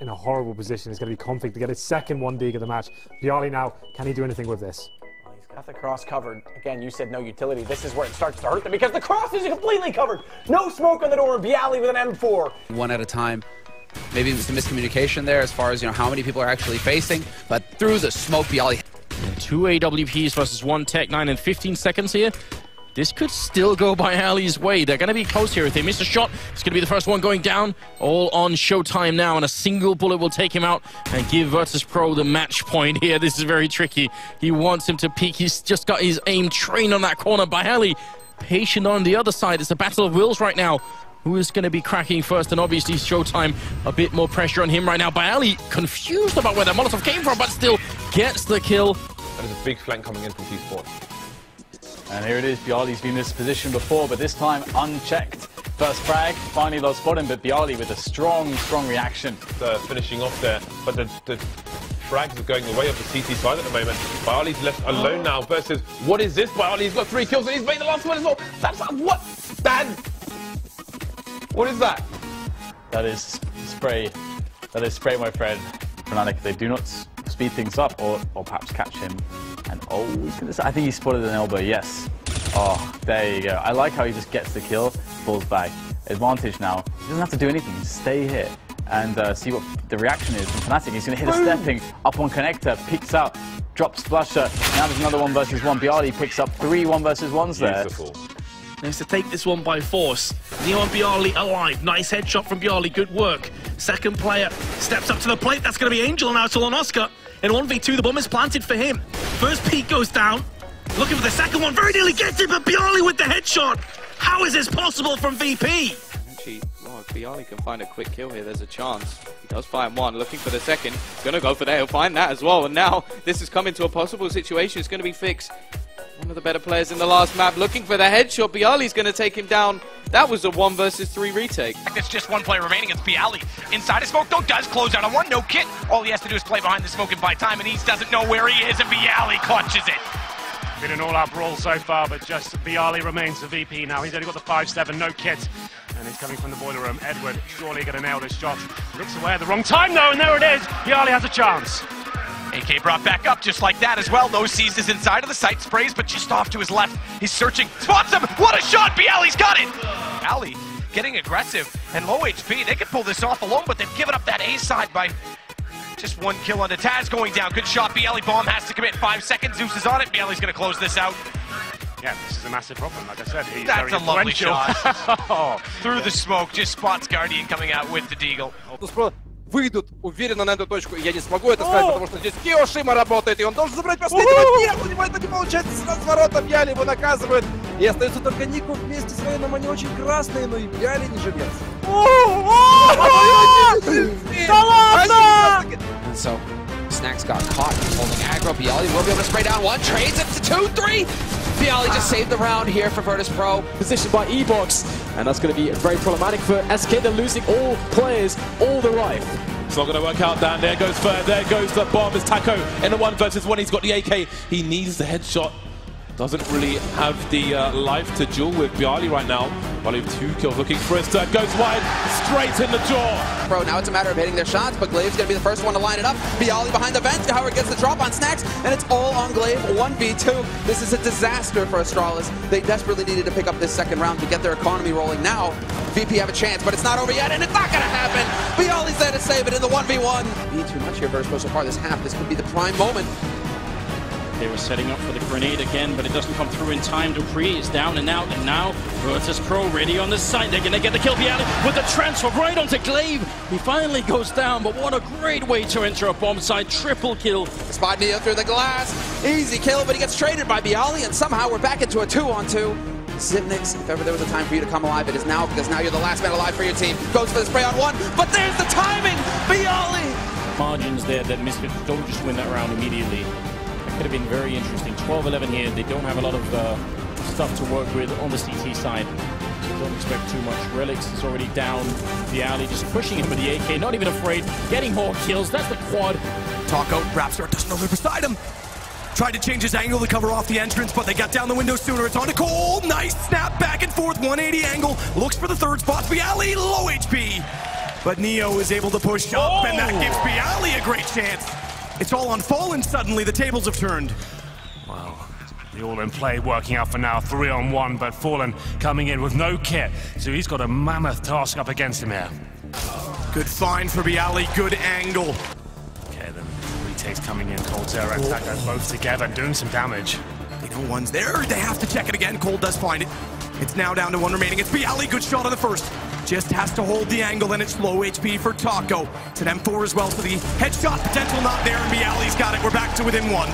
in a horrible position. It's going to be conflict to get his second 1 dig of the match. byali now, can he do anything with this? He's got the cross covered. Again, you said no utility. This is where it starts to hurt them because the cross is completely covered. No smoke on the door. byali with an M4. One at a time. Maybe some miscommunication there as far as you know how many people are actually facing, but through the smoke, byali. Two AWPs versus one Tech 9 in 15 seconds here. This could still go byali's way. They're going to be close here. If they miss a shot, it's going to be the first one going down. All on Showtime now, and a single bullet will take him out and give Virtus Pro the match point here. This is very tricky. He wants him to peek. He's just got his aim trained on that corner. byali patient on the other side. It's a battle of wills right now. Who is going to be cracking first? And obviously, Showtime, a bit more pressure on him right now. byali confused about where the Molotov came from, but still gets the kill. That is a big flank coming in from T-Sport. And here it is, byali's been in this position before, but this time unchecked. First frag, finally spot him, but byali with a strong, strong reaction. Uh, finishing off there, but the, the frags are going the way of the CT side at the moment. byali's left alone now versus, what is this? byali's got three kills and he's made the last one as well. That's, what? Dan? What is that? That is spray. That is spray, my friend. Fnatic, they do not speed things up or, or perhaps catch him and oh, I think he spotted an elbow, yes. Oh, there you go. I like how he just gets the kill, falls back. Advantage now. He doesn't have to do anything, just stay here and uh, see what the reaction is from Fnatic. He's going to hit a stepping up on connector, picks out, drops flusha. Now there's another one versus one. byali picks up three one versus ones there. Beautiful. Needs to take this one by force. Neon byali alive. Nice headshot from byali. Good work. Second player steps up to the plate. That's going to be Angel now. It's all on Oscar. In 1v2, the bomb is planted for him. First peak goes down. Looking for the second one. Very nearly gets it, but byali with the headshot. How is this possible from VP? Actually, well, if byali can find a quick kill here, there's a chance. He does find one, looking for the second. He's Gonna go for that, he'll find that as well. And now this has come into a possible situation. It's gonna be fixed. One of the better players in the last map looking for the headshot. byali's going to take him down. That was a one versus three retake. It's just one player remaining. It's byali. Inside of smoke, though, does close out on one. No kit. All he has to do is play behind the smoke and buy time, and he doesn't know where he is, and byali clutches it. Been an all-out brawl so far, but just byali remains the VP now. He's only got the 5-7, no kit. And he's coming from the boiler room. Edward surely going to nail this shot. Looks away at the wrong time, though, and there it is. byali has a chance. AK brought back up just like that as well, though. Sees his inside of the sight, sprays, but just off to his left. He's searching, spots him. What a shot! byali's got it! Ali getting aggressive and low HP. They could pull this off alone, but they've given up that A side by just one kill on the Taz going down. Good shot. byali bomb has to commit five seconds. Zeus is on it. byali's going to close this out. Yeah, this is a massive problem. Like I said, he's That's very a lovely shot. oh, Through the smoke, just spots Guardian coming out with the Deagle. Выйдут уверенно на эту точку. И я не смогу это сказать, потому что здесь Киошима работает, и он должен забрать последнего. Нет, у него это не получается с разворотом. Яли его наказывает. И остается только Нику вместе с Вейном. Они очень красные, но и Яли не жилец. Да ладно! So, Snacks got caught. He's holding aggro. byali will be able to spray down one. Trades it to two, three. Byali just saved the round here for Virtus Pro. Positioned by E-Box, and that's going to be very problematic for SK. They're losing all players, all the life. It's not going to work out, Dan. There goes third. There goes the bomb. It's Taco in the one versus one. He's got the AK. He needs the headshot. Doesn't really have the uh, life to duel with byali right now. byali with two kills looking for his third. Goes wide, straight in the jaw. Bro, now it's a matter of hitting their shots, but gla1ve's going to be the first one to line it up. byali behind the vent. Howard gets the drop on Snax, and it's all on gla1ve. 1v2. This is a disaster for Astralis. They desperately needed to pick up this second round to get their economy rolling. Now, VP have a chance, but it's not over yet, and it's not going to happen. byali's there to save it in the 1v1. Be too much here, Pro so far this half. This could be the prime moment. They were setting up for the grenade again, but it doesn't come through in time. dupreeh is down and out, and now Virtus Pro ready on the side. They're going to get the kill. byali with the transfer right onto gla1ve. He finally goes down, but what a great way to enter a bomb side. Triple kill. Spot Neo through the glass. Easy kill, but he gets traded by byali, and somehow we're back into a two-on-two. 2 Xyp9x, if ever there was a time for you to come alive, it is now, because now you're the last man alive for your team. Goes for the spray on one, but there's the timing! byali! Margins there that Misfits don't just win that round immediately could have been very interesting. 12-11 here. They don't have a lot of uh, stuff to work with on the CT side. Don't expect too much. Relics is already down. the alley, just pushing him with the AK, not even afraid. Getting more kills. That's the quad. Taco. Rapstar doesn't know they're beside him. Tried to change his angle to cover off the entrance, but they got down the window sooner. It's on to Cole. Nice snap back and forth. 180 angle. Looks for the third spot. byali, low HP. But Neo is able to push up, and that gives byali a great chance. It's all on Fallen suddenly. The tables have turned. Well, the all-in play working out for now, three on one, but Fallen coming in with no kit, so he's got a mammoth task up against him here. Good find for byali, good angle. Okay, then retakes coming in, coldzera and Taco both together doing some damage. They know one's there, they have to check it again. Cold does find it. It's now down to one remaining. It's byali, good shot on the first. Just has to hold the angle, and it's low HP for Taco. It's an M4 as well, so the headshot potential not there, and byali's got it. We're back to within one.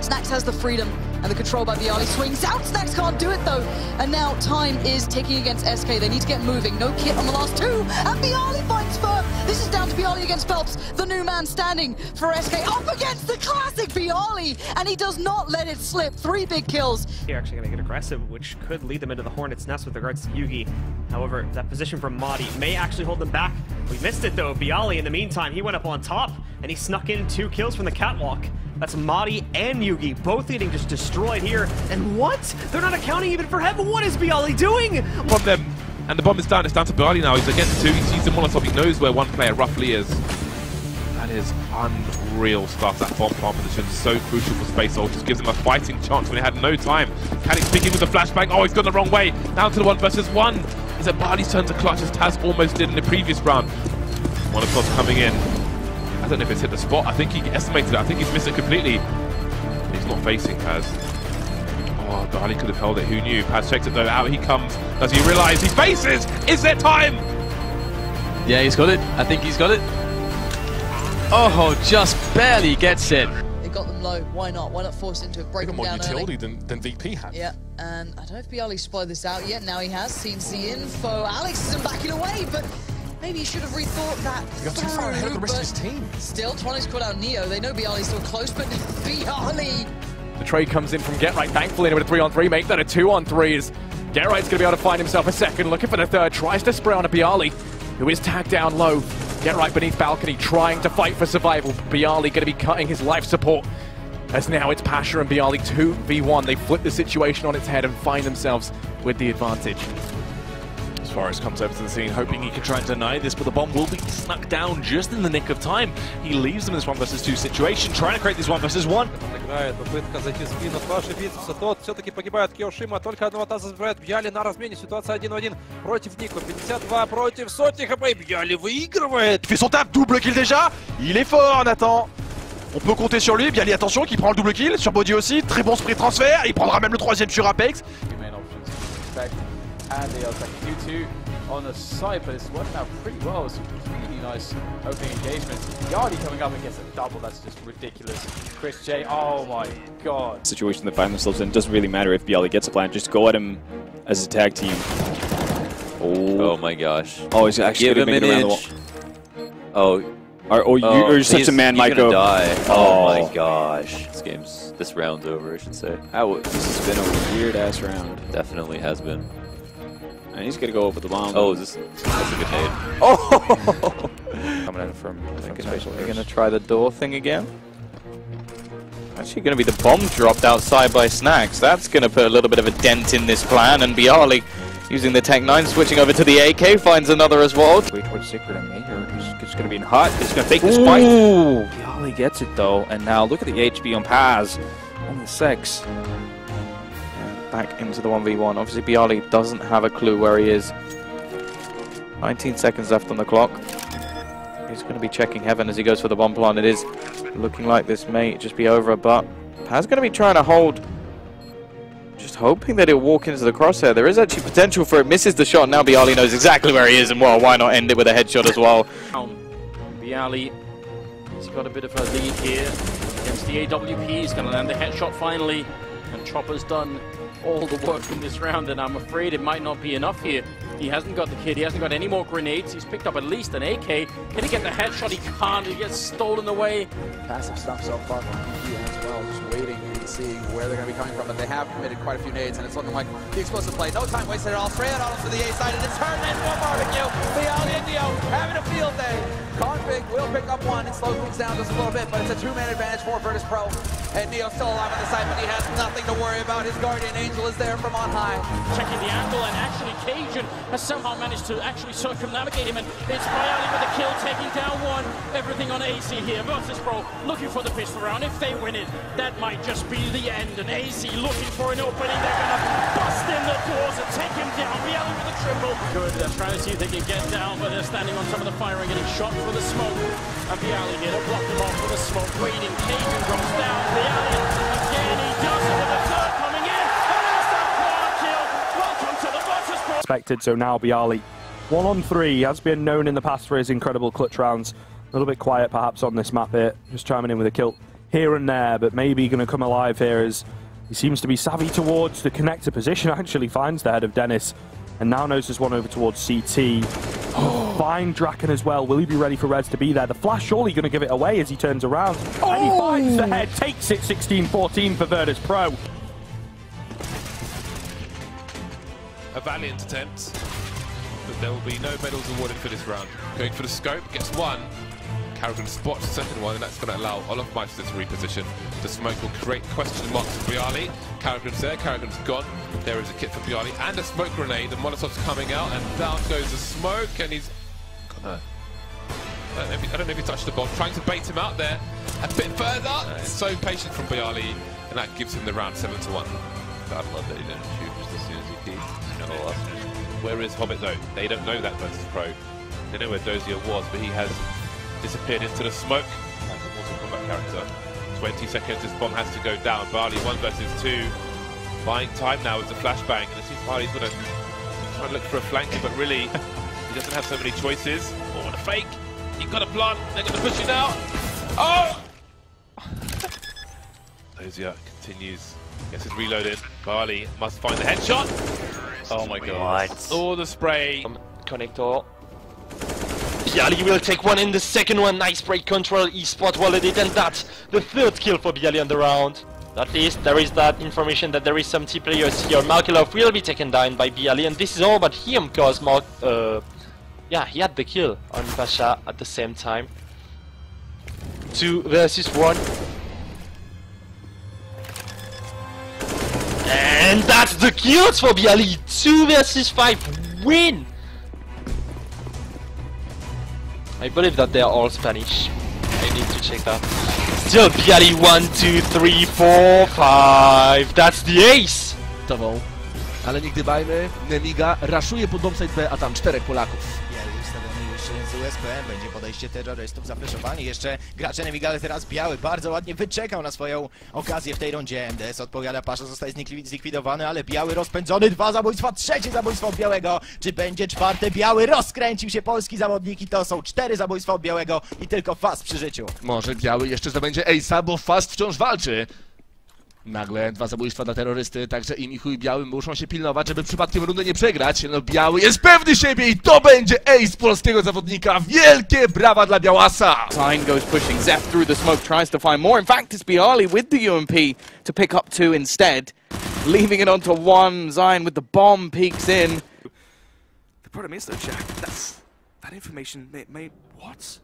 Snax has the freedom and the control by byali swings out. Snax can't do it though. And now time is ticking against SK. They need to get moving. No kit on the last two. And byali finds firm. This is down to byali against Phelps. The new man standing for SK up against the classic byali. And he does not let it slip. Three big kills. They're actually going to get aggressive, which could lead them into the Hornet's Nest with regards to Yugi. However, that position from Madi may actually hold them back. We missed it though. byali, in the meantime, he went up on top and he snuck in two kills from the catwalk. That's Madi and Yugi, both getting just destroyed here. And what? They're not accounting even for Heaven. What is byali doing? From them, and the bomb is down. It's down to byali now. He's against two. He sees the Molotov. He knows where one player roughly is. That is unreal stuff. That bomb plant position is so crucial for Space Soldiers. Gives him a fighting chance when he had no time. Canik speaking with the flashbang. Oh, he's gone the wrong way. Down to the one versus one. Is it byali's turn to clutch as Taz almost did in the previous round? Molotov coming in. I don't know if it's hit the spot. I think he estimated it. I think he's missed it completely. He's not facing Paz. Oh, byali could have held it. Who knew? Paz checks it though. Out he comes. Does he realise he faces? Is there time? Yeah, he's got it. I think he's got it. Oh, just barely gets it. They got them low. Why not? Why not force into it? Break them more down utility early. than, than VP had. Yeah, and I don't know if byali spotted this out yet. Now he has seen the info. Alex isn't backing away, but maybe he should have rethought that He got too far ahead of the rest of his team. Still, Tronics caught out Neo. They know byali's still close, but byali The trade comes in from GeT_RiGhT, thankfully, with a 3 on 3, make that a 2 on 3 as GeT_RiGhT's going to be able to find himself a second, looking for the third, tries to spray on a byali, who is tagged down low. GeT_RiGhT beneath balcony, trying to fight for survival. byali going to be cutting his life support. As now it's Pasha and byali 2v1. They flip the situation on its head and find themselves with the advantage. Suarez comes over to the scene, hoping he can try and deny this, but the bomb will be snuck down just in the nick of time. He leaves them in this one versus two situation, trying to create this one versus one. Играет попытка зайти в спину от Паши Бицепса. Тот все-таки погибает Киошима. Только одного таза забирает Бьяли на размене. Ситуация 1 в 1 против Нико. 52 против сотни хп. Бьяли выигрывает. Il fait son tap, double kill déjà. Il est fort, Nathan. On peut compter sur lui. Bien, attention, qui prend le double kill. Sur Body aussi. Très bon spray transfert. Il prendra même le troisième sur Apex. Main options to expect. And the are like 2-2 on the side, but it's working out pretty well. Some really nice opening engagement. Yardi coming up and gets a double. That's just ridiculous. chrisJ. Oh my god. situation they find themselves in. Doesn't really matter if byali gets a plan. Just go at him as a tag team. Oh, oh, my gosh. Oh, he's actually Give gonna him make it an around the inch. Oh. Or, oh, you, Oh, or you're such a man, he's die. Oh, Oh. my gosh. This game's, this round's over, I should say. That this has been a weird ass round. Definitely has been. And he's gonna go over the bomb. Oh, is this, that's a good nade. Oh! Coming in from, from They're going to try the door thing again. Actually going to be the bomb dropped outside by Snax. That's going to put a little bit of a dent in this plan, and byali using the Tech 9, switching over to the AK, finds another as well. Way towards Secret and Major. He's going to be in hot. He's to take this fight. Ooh. byali gets it though. And now look at the HP on Paz. Only six. Back into the 1v1. Obviously, byali doesn't have a clue where he is. 19 seconds left on the clock. He's going to be checking heaven as he goes for the bomb plant. It is looking like this may just be over, but Paz going to be trying to hold. Just hoping that he'll walk into the crosshair. There is actually potential for it. Misses the shot. Now byali knows exactly where he is, and well, why not end it with a headshot as well? byali, he's got a bit of a lead here against the AWP. He's going to land the headshot finally. And Chopper's done all the work in this round, and I'm afraid it might not be enough here. He hasn't got the kid, he hasn't got any more grenades. He's picked up at least an AK. Can he get the headshot? He can't. He gets stolen away. Passive stuff so far from PG as well, just waiting and seeing where they're going to be coming from. But they have committed quite a few nades, and it's looking like the explosive play. No time wasted at all. Spray out on to the A side, and it's into a barbecue. And Neo having a field day. Config will pick up one and slow things down just a little bit, but it's a two-man advantage for Virtus Pro. And Neo still alive on the side, but he has nothing to worry about. His guardian angel is there from on high. Checking the angle, and actually Cajun has somehow managed to actually circumnavigate him, and it's byali with the kill, taking down one. Everything on AC here versus Pro, looking for the pistol round. If they win it, that might just be the end. And AC looking for an opening. They're gonna bust in the doors and take him down. byali with a triple. Good, they're trying to see if they can get down, but they're standing on some of the fire and getting shot for the smoke. And byali here to block them off with the smoke, waiting. Cajun drops down. byali again, he does it with a third coming in. And there's that quad kill. Welcome to the Virtus Pro. expected. So now byali, one on three, has been known in the past for his incredible clutch rounds. A little bit quiet perhaps on this map here, just chiming in with a kill here and there, but maybe going to come alive here as he seems to be savvy towards the connector position. Actually finds the head of Dennis, and now knows there's one over towards CT. Find Draken as well. Will he be ready for Reds to be there? The flash surely going to give it away as he turns around. And he oh! finds the head, takes it 16-14 for Virtus Pro. A valiant attempt, but there will be no medals awarded for this round. Going for the scope, gets one. Carrigan spots the second one, and that's going to allow olofmeister to reposition. The smoke will create question marks for byali. Carrigan's there, Carrigan's gone. There is a kit for byali and a smoke grenade. The Molotov's coming out, and down goes the smoke, and he's gonna. I don't, know if he, I don't know if he touched the bomb, trying to bait him out there. A bit further. So patient from byali, and that gives him the round 7 to 1. God, love that he didn't shoot just as soon as he peeked. No. Where is Hobbit though? They don't know that versus Pro. They know where Dozier was, but he has disappeared into the smoke. That's a Mortal Kombat character. 20 seconds, this bomb has to go down. byali, one versus two. Buying time now with the flashbang, and it seems byali's going to try and look for a flank, but really, he doesn't have so many choices. Oh, what a fake! You've got a plant, they're going to push it out. Oh! Dozier continues, gets his reload in. byali must find the headshot. Oh my god. Oh, the spray. Connector. Bialy will take one in the second one. Nice break control. Walled it, and that's the third kill for byali on the round. At least there is that information that there is some T players here. Markelov will be taken down by byali, and this is all about him because Mark, uh, yeah, he had the kill on Pasha at the same time. Two versus one. And that's the kills for byali. Two versus five win. I believe that they are all Spanish. I need to check that. Still byali, one, two, three, four, five. That's the ace. Ale nie gdybajmy, Nemiga raszuje pod bombsite B, a tam czterech Polaków. USP, będzie podejście terrorystów, zafleszowani jeszcze gracze Nemigale teraz biały, bardzo ładnie wyczekał na swoją okazję w tej rundzie. MDS odpowiada, Pasza zostaje zlikwi- zlikwidowany, ale biały rozpędzony, dwa zabójstwa, trzecie zabójstwo od białego, czy będzie czwarte? Biały rozkręcił się polski zawodnik i to są cztery zabójstwa od białego i tylko fast przy życiu. Może Biały jeszcze zdobędzie Ace'a, bo Fast wciąż walczy. Nagle dwa zabójstwa dla terrorysty, także i Michu i Biały muszą się pilnować, żeby przypadkiem rundę nie przegrać. No Biały jest pewny siebie i to będzie ace polskiego zawodnika. Wielkie brawa dla Białasa! Sign goes pushing. Zeph through the smoke tries to find more. In fact, it's Bialy with the UMP to pick up two instead. Leaving it onto one. Zion with the bomb peeks in. The problem is though, Jack, that's that information may, may what?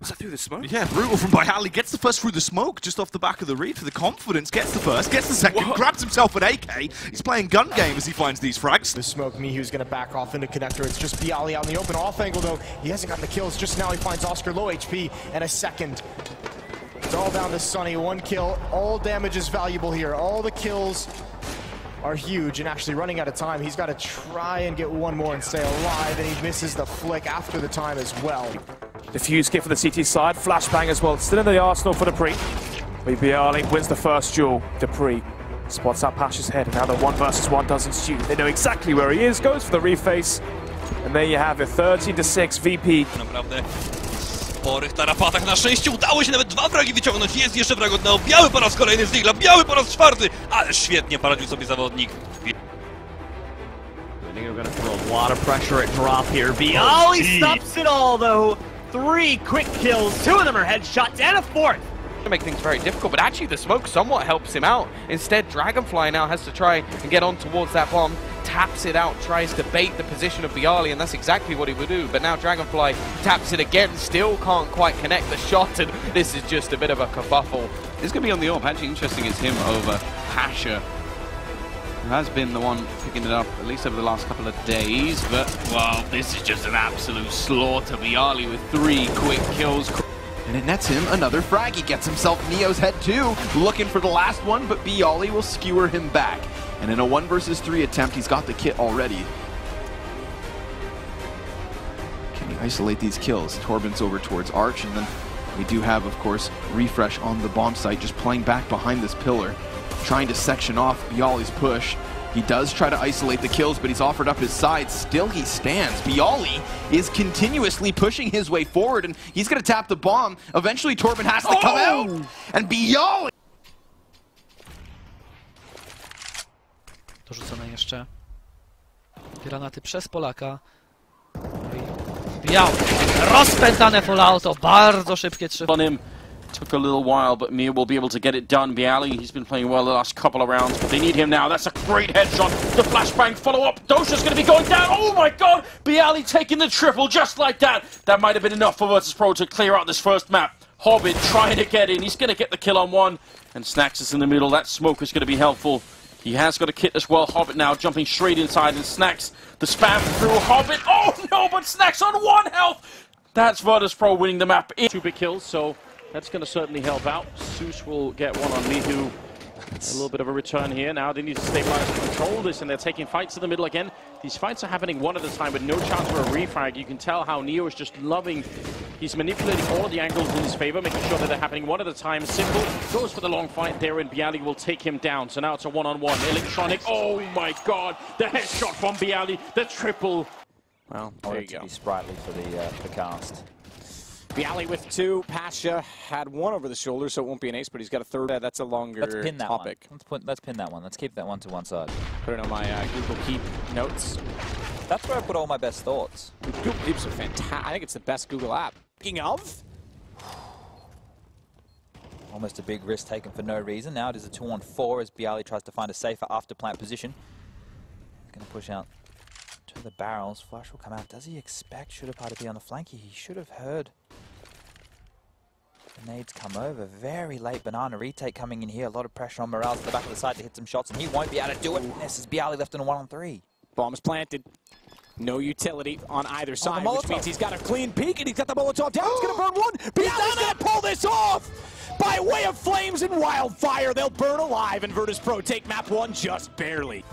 Was that through the smoke? Yeah, brutal from byali. Gets the first through the smoke, just off the back of the read for the confidence. Gets the first, gets the second, grabs himself an AK. He's playing gun game as he finds these frags. The smoke, me Mihu's gonna back off into connector. It's just byali out in the open off angle though. He hasn't gotten the kills. Just now he finds Oscar low HP and a second. It's all down to Sunny. One kill. All damage is valuable here. All the kills are huge and actually running out of time. He's got to try and get one more and stay alive, and he misses the flick after the time as well. Defuse kit for the CT side, flashbang as well. Still in the arsenal for dupreeh. BBRling wins the first duel. dupreeh spots out Pasha's head, and now the one versus one does ensue. They know exactly where he is, goes for the reface, and there you have it, 13 to 6 VP. Naprawdę sporych tarapatach. Na szczęście udało się nawet dwa fragi wyciągnąć. Jest jeszcze frag od Neo. Biały po raz kolejny z Digla. Biały po raz czwarty. Ale świetnie poradził sobie zawodnik. I think They're gonna throw a lot of pressure at drop here. byali oh, geez. stops it all though. Three quick kills, two of them are headshots, and a fourth. To make things very difficult, but actually the smoke somewhat helps him out. Instead, Dragonfly now has to try and get on towards that bomb, taps it out, tries to bait the position of byali, and that's exactly what he would do. But now Dragonfly taps it again, still can't quite connect the shot, and this is just a bit of a kerfuffle. It's going to be on the AWP. Actually, interesting is him over Pasha. Who has been the one picking it up at least over the last couple of days. But, well, this is just an absolute slaughter. byali with three quick kills. And it nets him another frag. He gets himself Neo's head too, looking for the last one, but byali will skewer him back. And in a one versus three attempt, he's got the kit already. Can he isolate these kills? Torben's over towards Arch, and then we do have, of course, Refresh on the bomb site, just playing back behind this pillar, trying to section off byali's push. He does try to isolate the kills, but he's offered up his side. Still he stands. byali is continuously pushing his way forward, and he's going to tap the bomb. Eventually Torben has to come out, oh! and byali... Dorzucone jeszcze granaty przez Polaka. Biał. Rozpętane full auto. Bardzo szybkie trzy. Took a little while, but Mir will be able to get it done. byali, he's been playing well the last couple of rounds, but they need him now. That's a great headshot. The flashbang follow-up. Dosha's going to be going down. Oh my god! byali taking the triple just like that. That might have been enough for Virtus Pro to clear out this first map. Hobbit trying to get in. He's going to get the kill on one. And Snax is in the middle. That smoke is going to be helpful. He has got a kit as well. Hobbit now jumping straight inside and Snax the spam through Hobbit. Oh no, but Snax on one health. That's Virtus Pro winning the map. Two big kills, so that's going to certainly help out. Zeus will get one on Mihu. A little bit of a return here. Now they need to stabilize and control this, and they're taking fights in the middle again. These fights are happening one at a time with no chance for a refrag. You can tell how Neo is just loving. He's manipulating all of the angles in his favor, making sure that they're happening one at a time. s1mple goes for the long fight there, and byali will take him down. So now it's a one-on-one. Electronic. Oh my God! The headshot from byali. The triple. Well, there you to go. be sprightly for the, uh, the cast. Bialy with two. Pasha had one over the shoulder, so it won't be an ace, but he's got a third. Uh, that's a longer Let's pin that topic. one. Let's, put, let's pin that one. Let's keep that one to one side. Put it on my uh, Google Keep notes. That's where I put all my best thoughts. Google Keep's a fantastic. I think it's the best Google app. Speaking of, Almost a big risk taken for no reason. Now it is a two on four as byali tries to find a safer after plant position. He's going to push out to the barrels. Flash will come out. Does he expect Shooterpie to be on the flank? He should have heard the nades come over. Very late banana retake coming in here. A lot of pressure on Morales at the back of the side to hit some shots, and he won't be able to do it. This is byali left in a one on three. bomb is planted. No utility on either side, which means he's got a clean peek, and he's got the Molotov down. He's going to burn one. byali's going to pull this off! By way of flames and wildfire, they'll burn alive, and Virtus Pro take map one just barely.